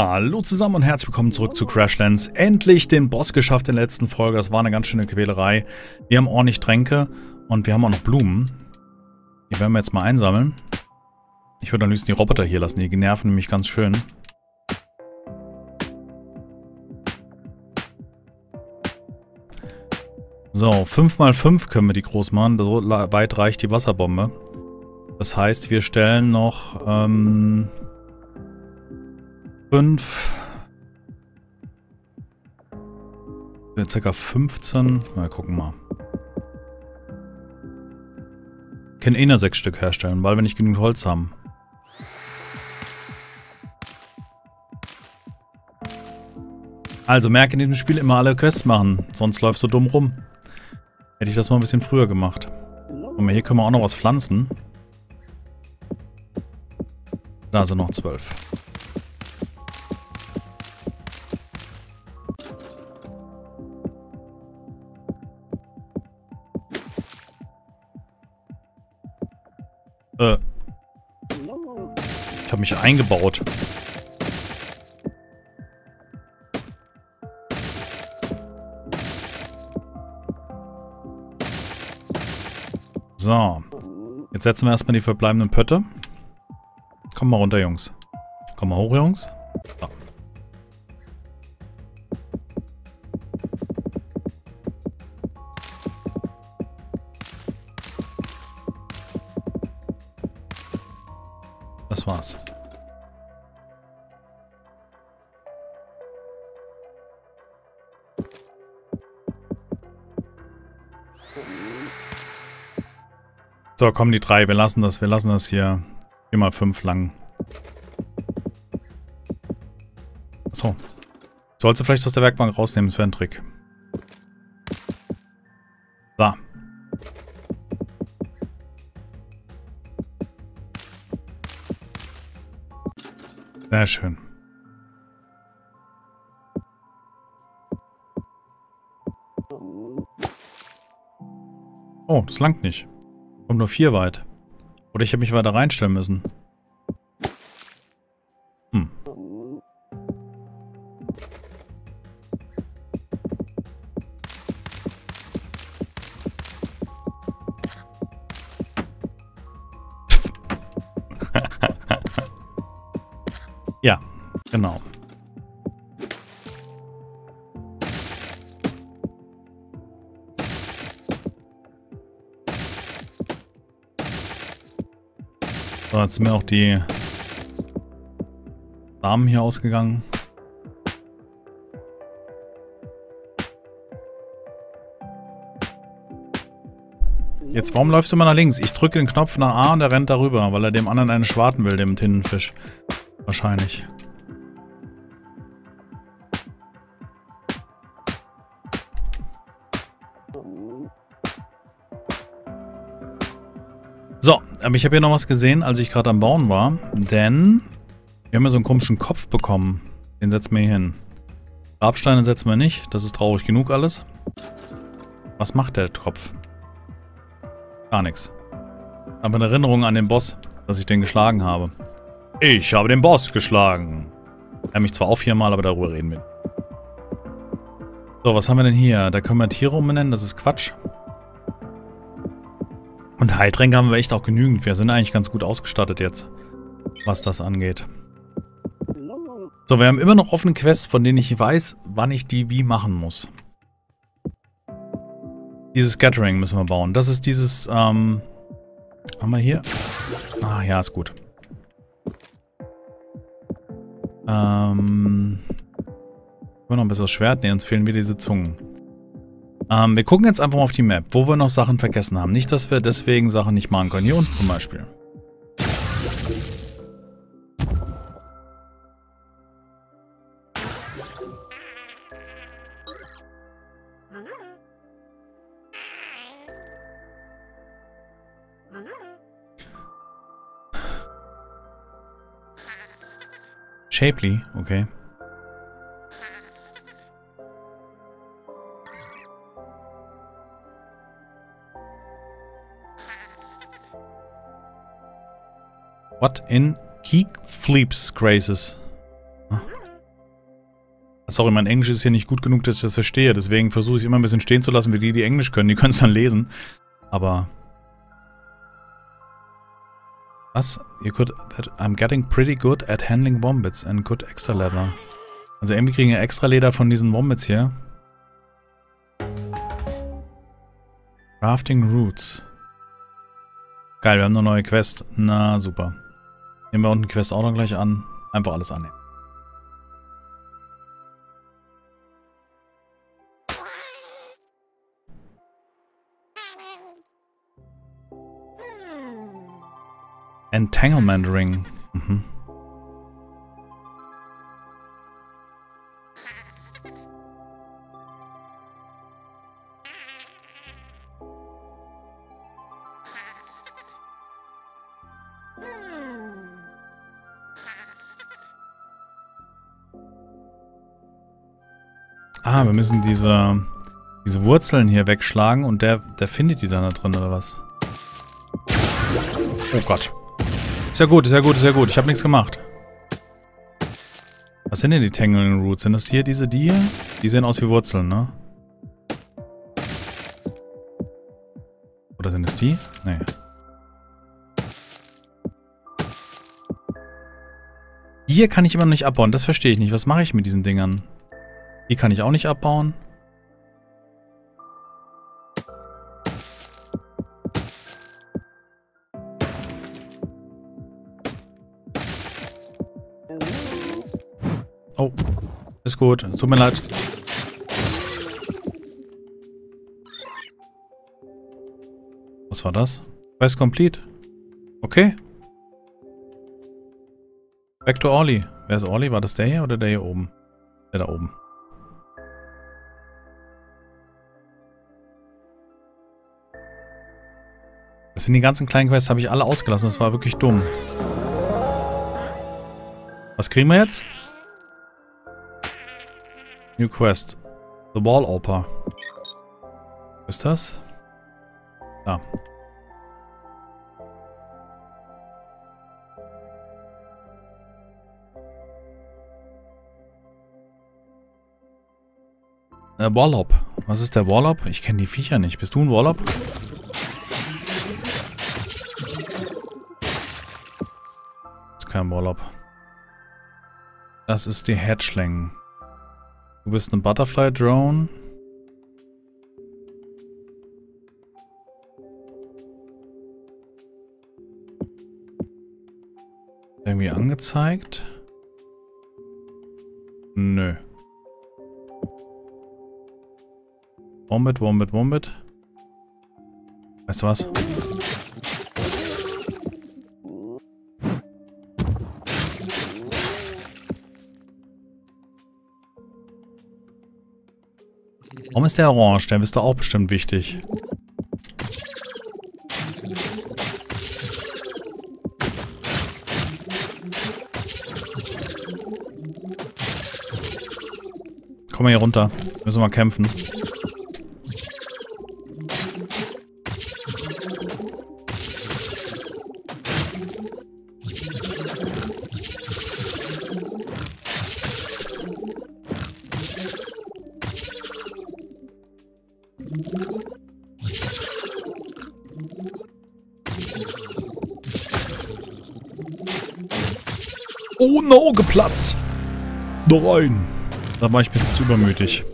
Hallo zusammen und herzlich willkommen zurück zu Crashlands. Endlich den Boss geschafft in der letzten Folge. Das war eine ganz schöne Quälerei. Wir haben ordentlich Tränke und wir haben auch noch Blumen. Die werden wir jetzt mal einsammeln. Ich würde am liebsten die Roboter hier lassen. Die nerven nämlich ganz schön. So, 5x5 können wir die groß machen. So weit reicht die Wasserbombe. Das heißt, wir stellen noch ähm, 5. Circa 15. Mal gucken mal. Können eh nur 6 Stück herstellen, weil wir nicht genügend Holz haben. Also merke in diesem Spiel immer alle Quests machen, sonst läufst du dumm rum. Hätte ich das mal ein bisschen früher gemacht. Und hier können wir auch noch was pflanzen. Da sind noch zwölf. Äh. Ich habe mich eingebaut. So. Jetzt setzen wir erstmal die verbleibenden Pötte. Komm mal runter, Jungs. Komm mal hoch, Jungs. Das war's. So, kommen die drei. Wir lassen das, wir lassen das hier immer fünf lang. So. Sollte vielleicht aus der Werkbank rausnehmen, das wäre ein Trick. Schön. Oh, das langt nicht. Kommt nur vier weit. Oder ich hätte mich weiter reinstellen müssen. Genau. So, jetzt sind mir auch die Samen hier ausgegangen. Jetzt, warum läufst du immer nach links? Ich drücke den Knopf nach A und er rennt darüber, weil er dem anderen einen schwarten will, dem Tintenfisch. Wahrscheinlich. So, aber ich habe hier noch was gesehen, als ich gerade am Bauen war. Denn wir haben ja so einen komischen Kopf bekommen. Den setzen wir hier hin. Grabsteine setzen wir nicht. Das ist traurig genug alles. Was macht der Kopf? Gar nichts. Aber eine Erinnerung an den Boss, dass ich den geschlagen habe. Ich habe den Boss geschlagen. Er mich zwar auch viermal, aber darüber reden wir. So, was haben wir denn hier? Da können wir Tiere umbenennen, das ist Quatsch. Und Heiltränke haben wir echt auch genügend. Wir sind eigentlich ganz gut ausgestattet jetzt, was das angeht. So, wir haben immer noch offene Quests, von denen ich weiß, wann ich die wie machen muss. Dieses Scattering müssen wir bauen. Das ist dieses, ähm... Haben wir hier? Ah, ja, ist gut. Ähm... Wir noch ein besseres Schwert? Ne, uns fehlen wieder diese Zungen. Ähm, wir gucken jetzt einfach mal auf die Map, wo wir noch Sachen vergessen haben. Nicht, dass wir deswegen Sachen nicht machen können. Hier unten zum Beispiel. Shapely, okay. In Geek Fleeps Graces? Sorry, mein Englisch ist hier nicht gut genug, dass ich das verstehe. Deswegen versuche ich es immer ein bisschen stehen zu lassen, wie die, die Englisch können. Die können es dann lesen. Aber... Was? You could... I'm getting pretty good at handling Wombats and good extra leather. Also irgendwie kriegen wir extra Leder von diesen Wombats hier. Crafting Roots. Geil, wir haben eine neue Quest. Na, super. Nehmen wir unten Quest auch noch gleich an. Einfach alles annehmen. Entanglement Ring. Mhm. Wir müssen diese, diese Wurzeln hier wegschlagen und der, der findet die dann da drin, oder was? Oh Gott. Ist ja gut, ist ja gut, ist ja gut. Ich habe nichts gemacht. Was sind denn die Tangling Roots? Sind das hier diese, die hier? Die sehen aus wie Wurzeln, ne? Oder sind es die? Nee. Hier kann ich immer noch nicht abbauen. Das verstehe ich nicht. Was mache ich mit diesen Dingern? Die kann ich auch nicht abbauen. Oh, ist gut. Tut mir leid. Was war das? Quest complete. Okay. Back to Orly. Wer ist Orly? War das der hier oder der hier oben? Der da oben. Sind die ganzen kleinen Quests, habe ich alle ausgelassen. Das war wirklich dumm. Was kriegen wir jetzt? New Quest. The Wall Oper. Ist das? Da. Äh, Wallop. Was ist der Wallop? Ich kenne die Viecher nicht. Bist du ein Wallop? Kein Warlock. Das ist die Hatchling. Du bist ein Butterfly Drone. Irgendwie angezeigt? Nö. Wombat, Wombat, Wombat. Weißt du was? Warum ist der orange? Der ist doch auch bestimmt wichtig. Komm mal hier runter. Müssen wir kämpfen. Oh no, geplatzt. Nein. Da war ich ein bisschen zu übermütig.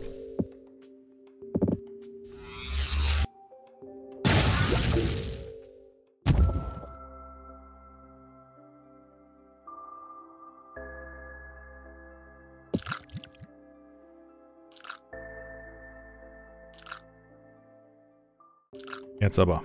Jetzt aber.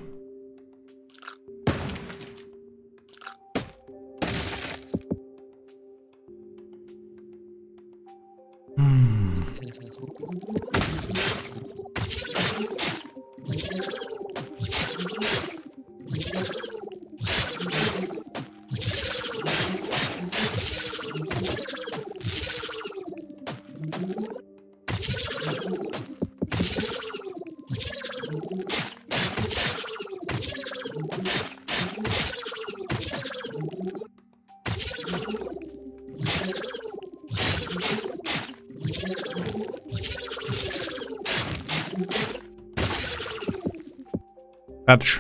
Quatsch.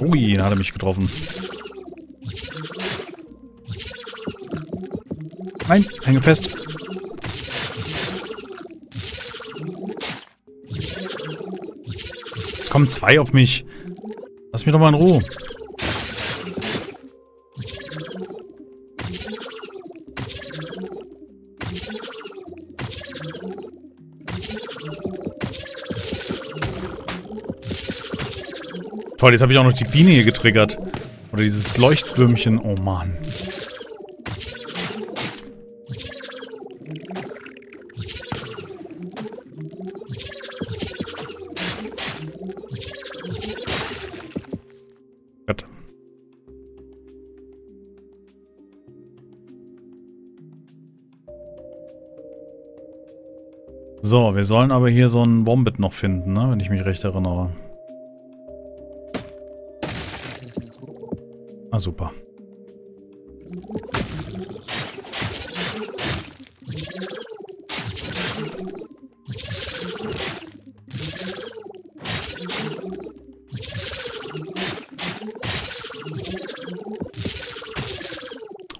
Ui, hat er mich getroffen. Nein, hänge fest. Jetzt kommen zwei auf mich. Mich doch mal in Ruhe. Toll, jetzt habe ich auch noch die Biene hier getriggert. Oder dieses Leuchtwürmchen. Oh Mann. So, wir sollen aber hier so ein Wombit noch finden, ne? wenn ich mich recht erinnere. Ah, super.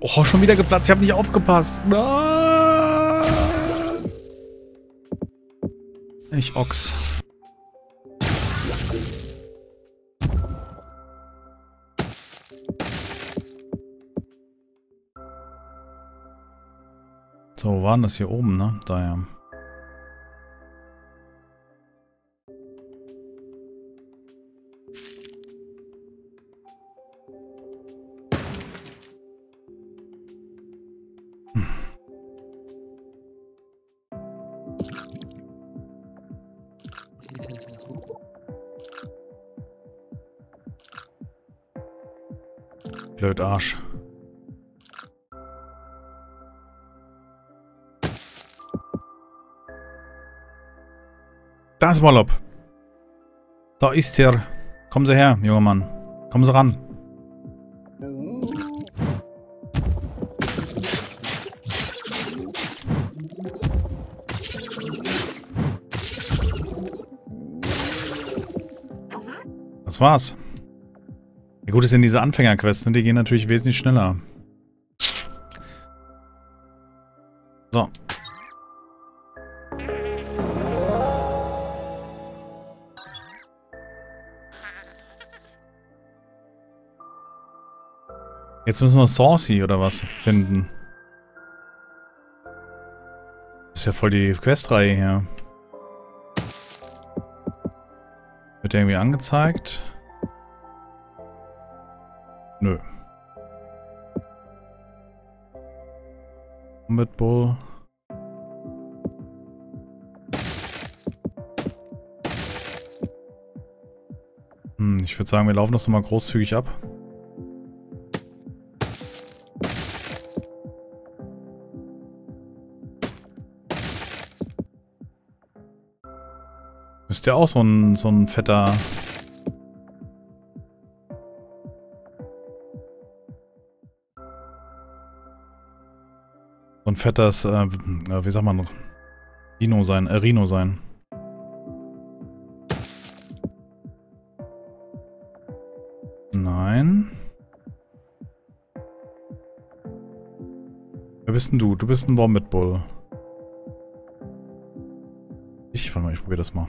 Oh, schon wieder geplatzt. Ich habe nicht aufgepasst. Ah! Ich Ochs. So, waren das hier oben, ne? Da ja. Blöd Arsch. Da ist Wallop. Da ist er. Kommen Sie her, junger Mann. Kommen Sie ran. Das war's. Ja gut, es sind diese Anfängerquests, ne? die gehen natürlich wesentlich schneller. So. Jetzt müssen wir Saucy oder was finden. Das ist ja voll die Questreihe hier. Wird irgendwie angezeigt? Nö. Combat Bull. Hm, ich würde sagen, wir laufen das nochmal großzügig ab. Müsste ja auch so ein, so ein fetter... fettes, äh, wie sagt man, Dino sein, äh, Rino sein. Nein. Wer bist denn du? Du bist ein Wombat Bull. Ich, warte mal, ich probiere das mal.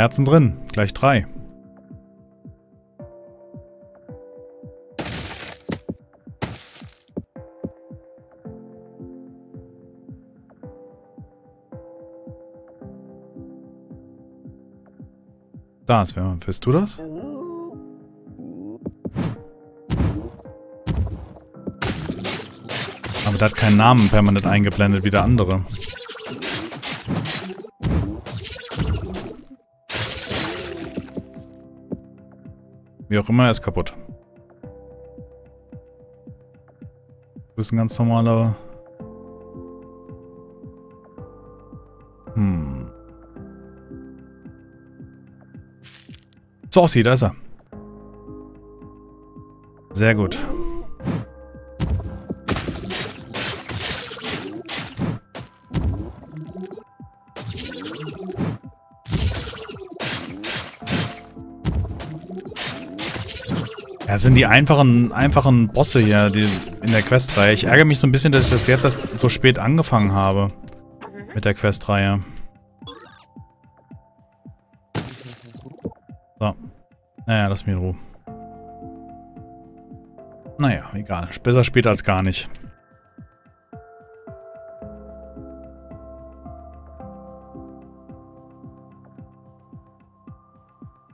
Herzen drin. Gleich drei. Da ist wer. Bist du das? Aber der hat keinen Namen permanent eingeblendet wie der andere. Wie auch immer, er ist kaputt. Das ist ein ganz normaler... Hm. Saucy, da ist er. Sehr gut. Das sind die einfachen, einfachen Bosse hier die in der Questreihe. Ich ärgere mich so ein bisschen, dass ich das jetzt erst so spät angefangen habe. Mit der Questreihe. So. Naja, lass mich in Ruhe. Naja, egal. Besser später als gar nicht.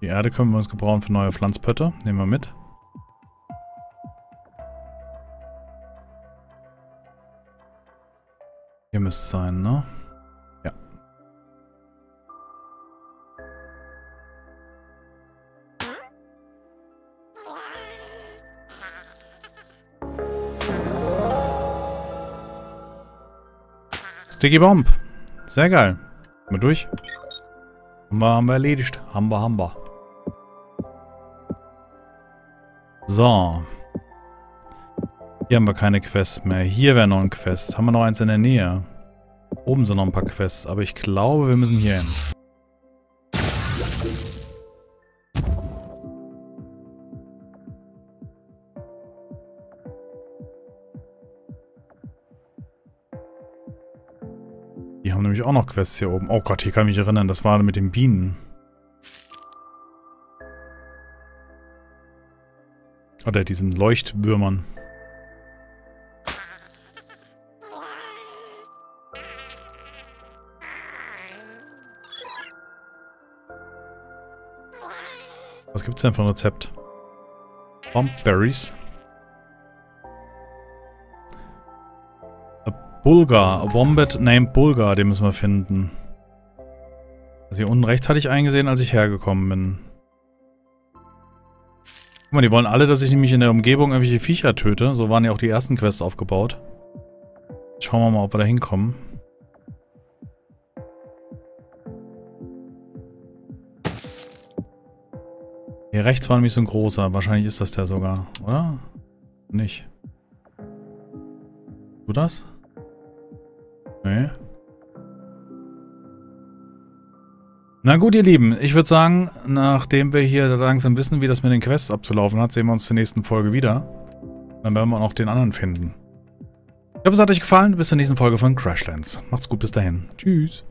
Die Erde können wir uns gebrauchen für neue Pflanzpötte. Nehmen wir mit. Müsste es sein, ne? Ja. Sticky Bomb. Sehr geil. Mal durch. Haben wir, haben wir erledigt. Haben wir, haben wir. So. Hier haben wir keine Quests mehr. Hier wäre noch ein Quest. Haben wir noch eins in der Nähe? Oben sind noch ein paar Quests, aber ich glaube, wir müssen hier hin. Die haben nämlich auch noch Quests hier oben. Oh Gott, hier kann ich mich erinnern. Das war mit den Bienen. Oder diesen Leuchtwürmern. Gibt's denn für ein Rezept? Bombberries. A Bulgar. A Wombat named Bulgar. Den müssen wir finden. Also hier unten rechts hatte ich eingesehen, als ich hergekommen bin. Guck mal, die wollen alle, dass ich nämlich in der Umgebung irgendwelche Viecher töte. So waren ja auch die ersten Quests aufgebaut. Schauen wir mal, ob wir da hinkommen. Rechts war nämlich so ein großer. Wahrscheinlich ist das der sogar, oder? Nicht. Du das? Nee. Na gut, ihr Lieben. Ich würde sagen, nachdem wir hier langsam wissen, wie das mit den Quests abzulaufen hat, sehen wir uns zur nächsten Folge wieder. Dann werden wir auch den anderen finden. Ich hoffe, es hat euch gefallen. Bis zur nächsten Folge von Crashlands. Macht's gut, bis dahin. Tschüss.